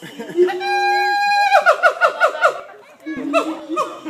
ます。